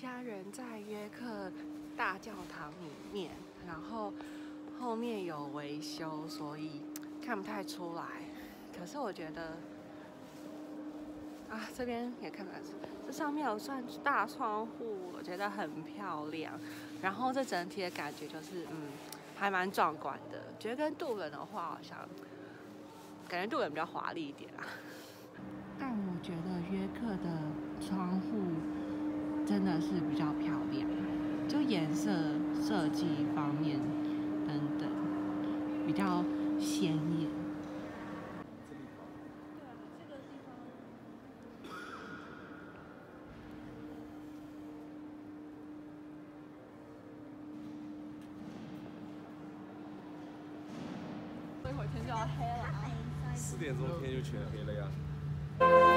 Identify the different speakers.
Speaker 1: 家人在约克大教堂里面，然后后面有维修，所以看不太出来。可是我觉得。啊，这边也看得出，这上面有算大窗户，我觉得很漂亮。然后这整体的感觉就是，嗯，还蛮壮观的。觉得跟杜伦的话，好像感觉杜伦比较华丽一点啊。但我觉得约克的窗户真的是比较漂亮，就颜色设计方面等等比较鲜艳。
Speaker 2: 一会儿天就要黑了啊，四点钟天就全黑了呀。